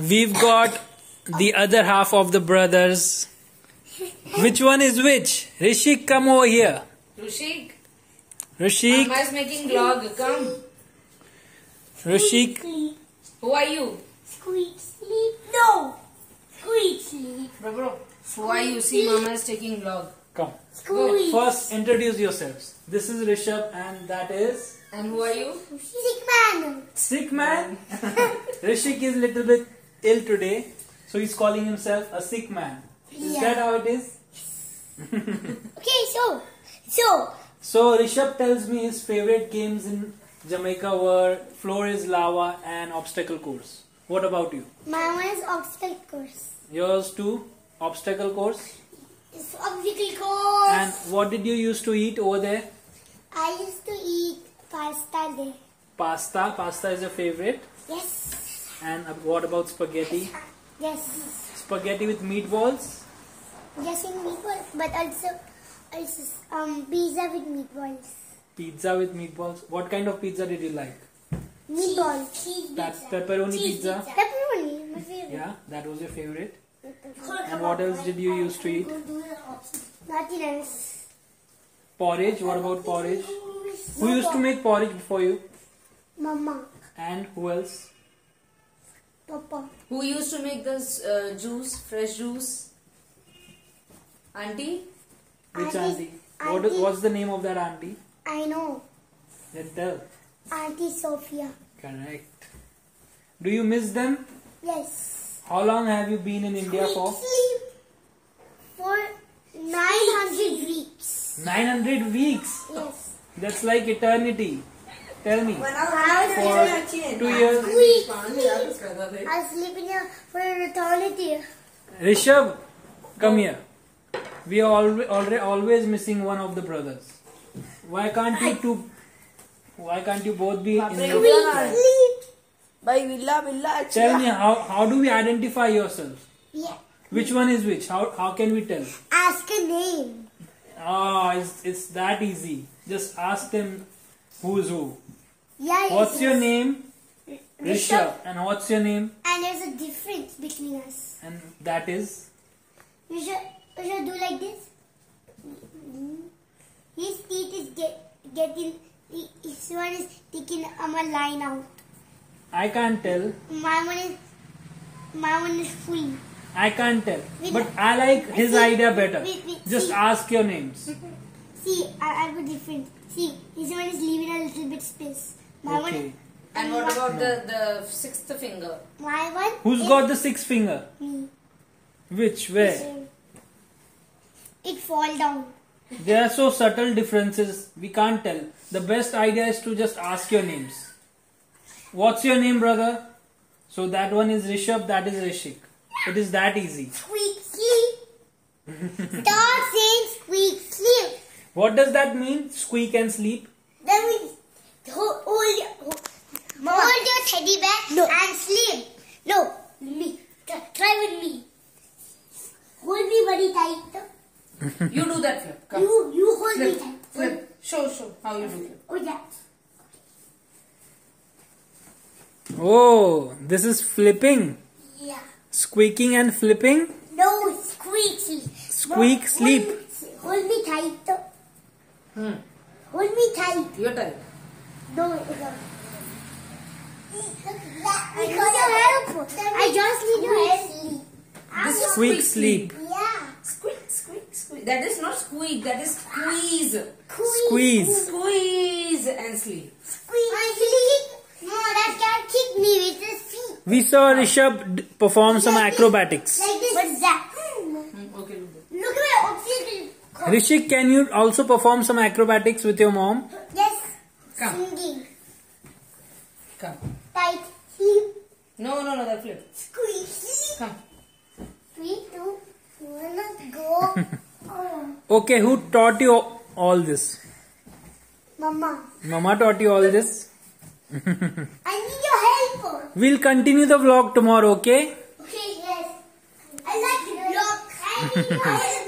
We've got the other half of the brothers. Which one is which? Rishik, come over here. Rushik, Rishik, Mama is making vlog. Come. Rishik, Who are you? Squeak sleep. No. Squeak sleep. Bro, bro. Who are you? See, Mama is taking vlog. come. Squeak. First, introduce yourselves. This is Rishabh, and that is And who are you? Sick man. Sick Man. Rishik is a little bit ill today, so he's calling himself a sick man. Is Yeah. that how it is? Okay, so, so, So Rishabh tells me his favorite games in Jamaica were floor is lava and obstacle course. What about you? my one is obstacle course. Yours too? Obstacle course? It's obstacle course. And what did you used to eat over there? I used to eat pasta there. Pasta. Pasta is your favorite. Yes. And uh, what about spaghetti? Yes. Spaghetti with meatballs? Yes, in meatballs, but also, also um, pizza with meatballs. Pizza with meatballs. What kind of pizza did you like? Meatballs. Cheese pizza. That pepperoni pizza? Pepperoni, my favorite. Yeah, that was your favorite. And what else did you used to eat? Nothing else. Porridge. What about porridge? Who used to make porridge before you? Mama, And who else? Papa. Who used to make this uh, juice, fresh juice? Auntie? Which Auntie- auntie? What is, auntie- what's the name of that auntie? I know. Then tell. Auntie Sophia. Correct. Do you miss them? Yes. How long have you been in India for? Sleep for 900 weeks. 900 weeks. Yes. That's like eternity. Tell me. For For two years. I'll sleep in here for eternity. Rishabh, come here. We are already always missing one of the brothers. Why can't you two? Why can't you both be in the sleep? By Villa, Villa. Tell me how how do we identify yourselves? Yeah. Which one is which? How how can we tell? Ask a name. Ah, oh, it's it's that easy. Just ask them who's who. Yeah. What's your name? Rishabh. And what's your name? And there's a difference between us. And that is We should, we should do like this. His teeth is get, getting, his one is taking um, a line out. I can't tell. My one is, my one is full. I can't tell. But I like his idea better. Wait, wait, Just see. ask your names. See, I, I have a different. See, his one is leaving a little bit space. My one, Okay. And what about the, the sixth finger? my one. Who's is got the sixth finger? me? Which? Where? It fall down. There are so subtle differences. We can't tell. The best idea is to just ask your names. What's your name, brother? So that one is Rishabh, that is Rishik. It is that easy. Squeaky. sleep. Stop saying squeak sleep. What does that mean? Squeak and sleep? That means hold, hold, your- hold, hold your teddy bear and sleep. No, me. Try, try with me. Hold me very tight. You do that flip. Come. You you hold me tight. Flip. Show, show how you do flip. Oh yeah. Oh, this is flipping. Yeah. Squeaking and flipping. No, squeak sleep. Squeak No, sleep. Hold, hold me tight. Hmm. Hold me tight. Your time. No, it isn't. I need your help. I just need your help. This is Squeak sleep. Yeah. Squeak, squeak, squeak. That is not squeak, that is squeeze. Squeeze. Squeeze and sleep. Squeak. sleep. No, that cat kicked me with his feet. We saw Rishabh perform some acrobatics. Like this. What's that? Hmm, Okay, look at my obstacle. Rishik, can you also perform some acrobatics with your mom? Yes. Come. Singing. Come. Tight. No, no, no, that flip. Sleep. Come. Three, two, one, go. oh. Okay, who taught you all this? Mama. Mama taught you all this? I need your help. We'll continue the vlog tomorrow, okay? Okay, yes. I like vlog.